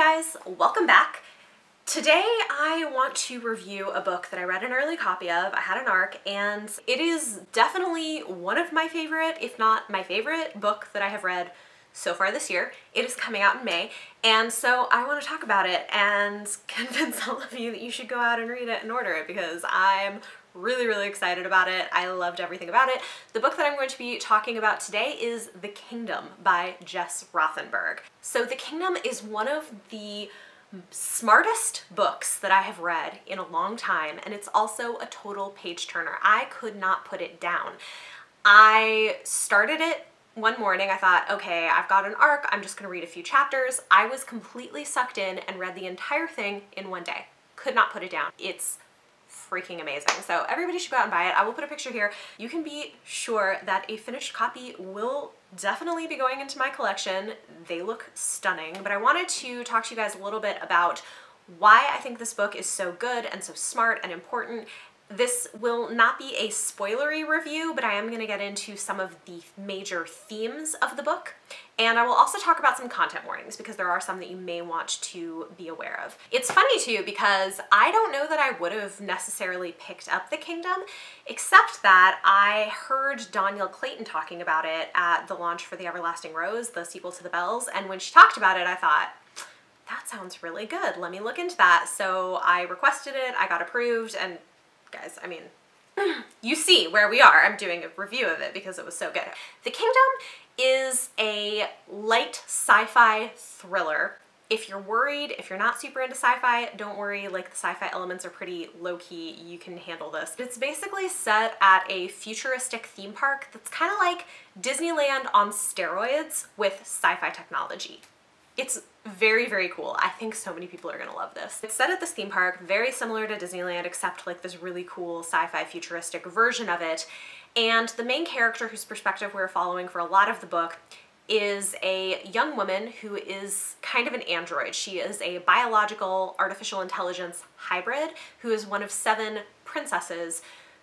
Guys, welcome back. Today I want to review a book that I read an early copy of. I had an ARC and it is definitely one of my favorite, if not my favorite book that I have read so far this year. It is coming out in May and so I want to talk about it and convince all of you that you should go out and read it and order it because I'm really, really excited about it. I loved everything about it. The book that I'm going to be talking about today is The Kingdom by Jess Rothenberg. So The Kingdom is one of the smartest books that I have read in a long time and it's also a total page turner. I could not put it down. I started it one morning I thought, okay, I've got an arc, I'm just gonna read a few chapters. I was completely sucked in and read the entire thing in one day. Could not put it down. It's freaking amazing. So everybody should go out and buy it. I will put a picture here. You can be sure that a finished copy will definitely be going into my collection. They look stunning, but I wanted to talk to you guys a little bit about why I think this book is so good and so smart and important this will not be a spoilery review, but I am going to get into some of the major themes of the book. And I will also talk about some content warnings because there are some that you may want to be aware of. It's funny too because I don't know that I would have necessarily picked up The Kingdom, except that I heard Dhonielle Clayton talking about it at the launch for The Everlasting Rose, the sequel to The Belles, and when she talked about it, I thought, that sounds really good. Let me look into that. So I requested it, I got approved, and guys, I mean, you see where we are. I'm doing a review of it because it was so good. The Kingdom is a light sci-fi thriller. If you're worried, if you're not super into sci-fi, don't worry, like the sci-fi elements are pretty low-key, you can handle this. It's basically set at a futuristic theme park that's kind of like Disneyland on steroids with sci-fi technology. It's very, very cool. I think so many people are gonna love this. It's set at this theme park, very similar to Disneyland, except like this really cool sci-fi futuristic version of it. And the main character whose perspective we're following for a lot of the book is a young woman who is kind of an android. She is a biological artificial intelligence hybrid who is one of seven princesses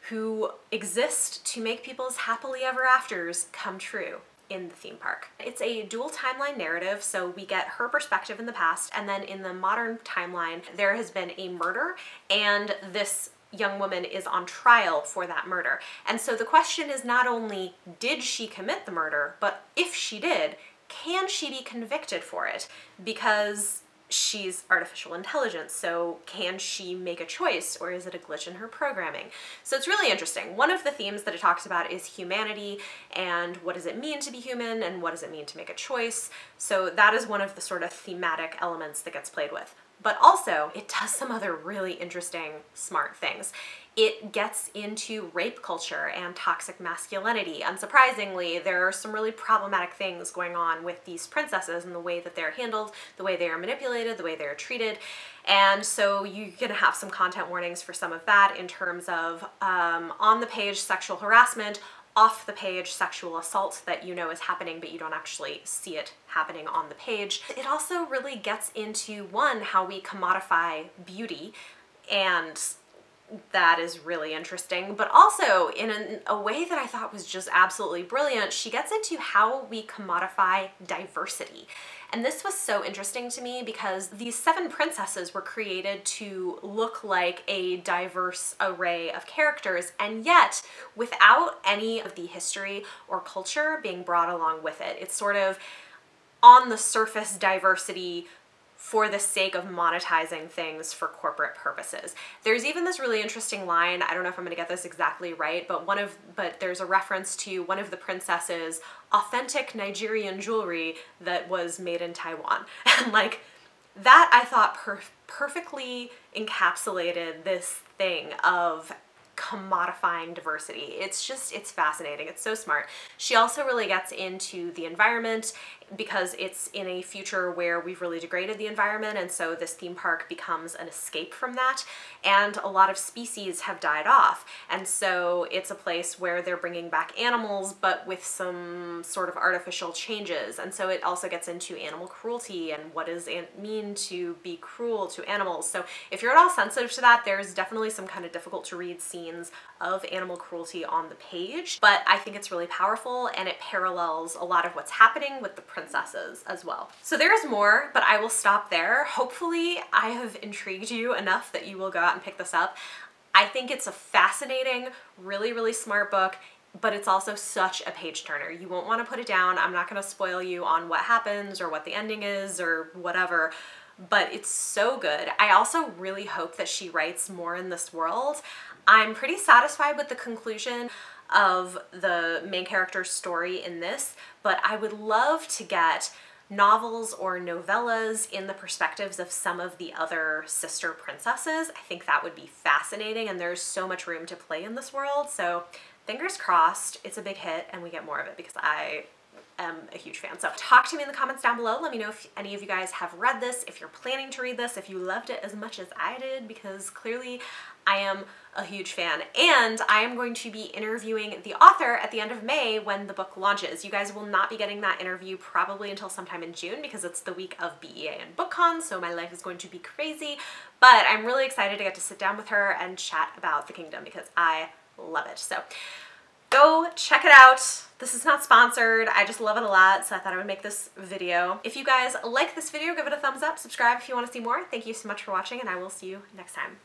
who exist to make people's happily ever afters come true in the theme park. It's a dual timeline narrative, so we get her perspective in the past, and then in the modern timeline, there has been a murder, and this young woman is on trial for that murder. And so the question is not only did she commit the murder, but if she did, can she be convicted for it? Because she's artificial intelligence, so can she make a choice or is it a glitch in her programming? So it's really interesting. One of the themes that it talks about is humanity and what does it mean to be human and what does it mean to make a choice. So that is one of the sort of thematic elements that gets played with. But also, it does some other really interesting, smart things. It gets into rape culture and toxic masculinity. Unsurprisingly, there are some really problematic things going on with these princesses and the way that they're handled, the way they are manipulated, the way they're treated. And so you're gonna have some content warnings for some of that in terms of um, on the page sexual harassment, off the page sexual assault that you know is happening but you don't actually see it happening on the page. It also really gets into one, how we commodify beauty and that is really interesting, but also in a, a, way that I thought was just absolutely brilliant, she gets into how we commodify diversity. And this was so interesting to me because these seven princesses were created to look like a diverse array of characters and yet without any of the history or culture being brought along with it. It's sort of on the surface diversity for the sake of monetizing things for corporate purposes. There's even this really interesting line, I don't know if I'm gonna get this exactly right, but one of but there's a reference to one of the princesses authentic Nigerian jewelry that was made in Taiwan. And like that I thought per perfectly encapsulated this thing of commodifying diversity. It's just, it's fascinating. It's so smart. She also really gets into the environment because it's in a future where we've really degraded the environment and so this theme park becomes an escape from that and a lot of species have died off. And so it's a place where they're bringing back animals but with some sort of artificial changes. And so it also gets into animal cruelty and what does it mean to be cruel to animals. So if you're at all sensitive to that there's definitely some kind of difficult to read scenes of animal cruelty on the page but I think it's really powerful and it parallels a lot of what's happening with the princesses as well. So there's more, but I will stop there. Hopefully I have intrigued you enough that you will go out and pick this up. I think it's a fascinating, really, really smart book but it's also such a page turner. You won't want to put it down. I'm not going to spoil you on what happens or what the ending is or whatever, but it's so good. I also really hope that she writes more in this world. I'm pretty satisfied with the conclusion of the main character's story in this, but I would love to get novels or novellas in the perspectives of some of the other sister princesses. I think that would be fascinating and there's so much room to play in this world. So fingers crossed it's a big hit and we get more of it because I am a huge fan. So talk to me in the comments down below. Let me know if any of you guys have read this, if you're planning to read this, if you loved it as much as I did, because clearly I am a huge fan. And I am going to be interviewing the author at the end of May when the book launches. You guys will not be getting that interview probably until sometime in June because it's the week of BEA and BookCon, so my life is going to be crazy. But I'm really excited to get to sit down with her and chat about The Kingdom because I love it. So go check it out. This is not sponsored. I just love it a lot, so I thought I would make this video. If you guys like this video, give it a thumbs up, subscribe if you want to see more. Thank you so much for watching, and I will see you next time.